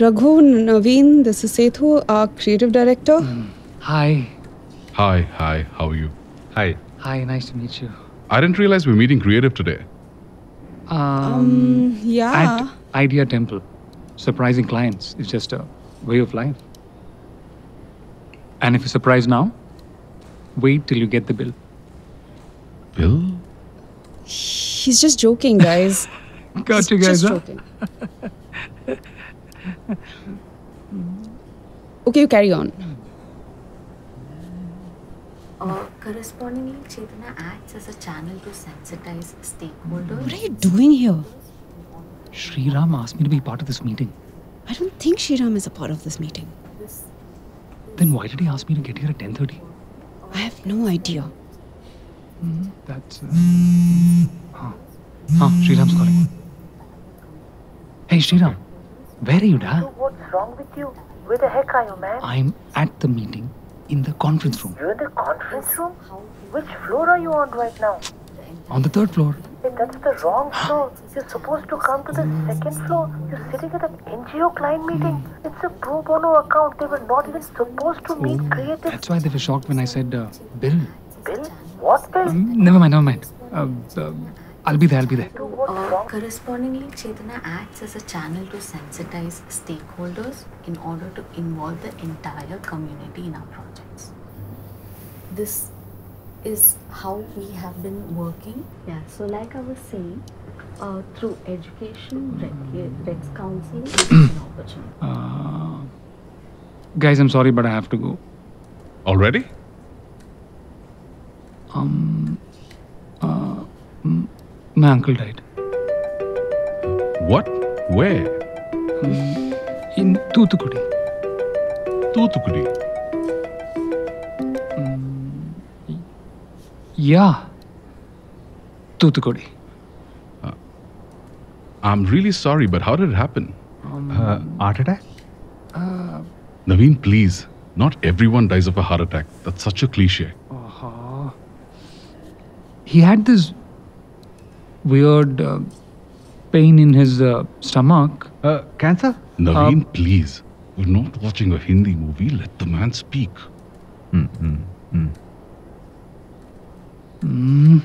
Raghu, Naveen, this is Sethu, our creative director. Hi. Hi, hi, how are you? Hi. Hi, nice to meet you. I didn't realize we're meeting creative today. Um, Um, yeah. at Idea Temple. Surprising clients is just a way of life. And if you surprise now, wait till you get the bill. Bill? He's just joking, guys. Got He's you guys, just huh? joking. okay, you carry on. Uh, correspondingly, Chetana acts as a channel to sensitize stakeholders. What are you doing here? Sriram asked me to be part of this meeting. I don't think Shriram is a part of this meeting. Then why did he ask me to get here at 10.30? I have no idea. That's... Uh... Huh. Huh, Sriram's calling. Hey, Sriram. Where are you, da? What's wrong with you? Where the heck are you, man? I'm at the meeting in the conference room You're in the conference room? Which floor are you on right now? on the third floor. Hey, that's the wrong floor. You're supposed to come to the second floor. You're sitting at an NGO client meeting. It's a pro bono account. They were not even supposed to meet creative. That's why they were shocked when I said, uh, Bill. Bill? What Bill? Um, never mind, never mind. Uh, uh, I'll be there, I'll be there. Uh, correspondingly, Chetana acts as a channel to sensitize stakeholders in order to involve the entire community in our projects. This is how we have been working. Yeah, so like I was saying, uh, through education, Rex, Rex Council is an opportunity. Uh, guys, I'm sorry, but I have to go. Already? Um, m- my uncle died What? Where? in Toothukudi. Toothukudi. Yeah, Toothukudi. I'm really sorry, but how did it happen? Uh, heart attack? Naveen, please. Not everyone dies of a heart attack. That's such a cliche. Uh-huh. He had this weird uh, pain in his uh, stomach. Uh, cancer? Naveen, please. We're not watching a Hindi movie. Let the man speak. Mm, mm, mm. Mm.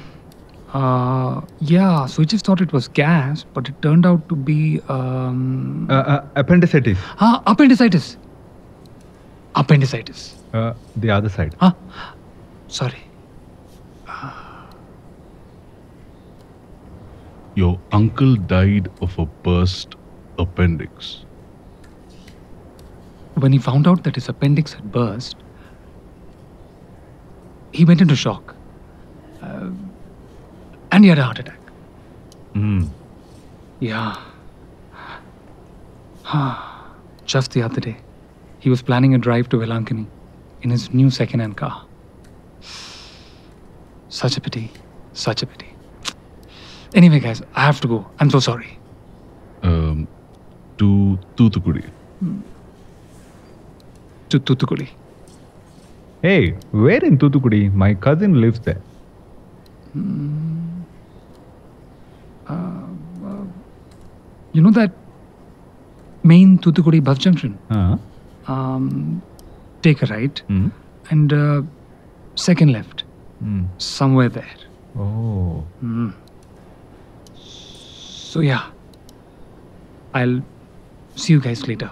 Uh, yeah, so we just thought it was gas, but it turned out to be um, Uh, uh, appendicitis. ah, appendicitis. Appendicitis. Uh, the other side. Huh? Sorry. Your uncle died of a burst appendix. When he found out that his appendix had burst, he went into shock. Uh, and he had a heart attack. Mm. Yeah. Just the other day, he was planning a drive to Velankani in his new second-hand car. Such a pity. Such a pity. Anyway, guys, I have to go. I'm so sorry. Um, to Toothukudi. To Toothukudi. Hey, where in Toothukudi? My cousin lives there. You know that main Toothukudi bus junction? Uh, Um, take a right mm, and uh, second left, mm. somewhere there. Oh. Mm. So yeah, I'll see you guys later.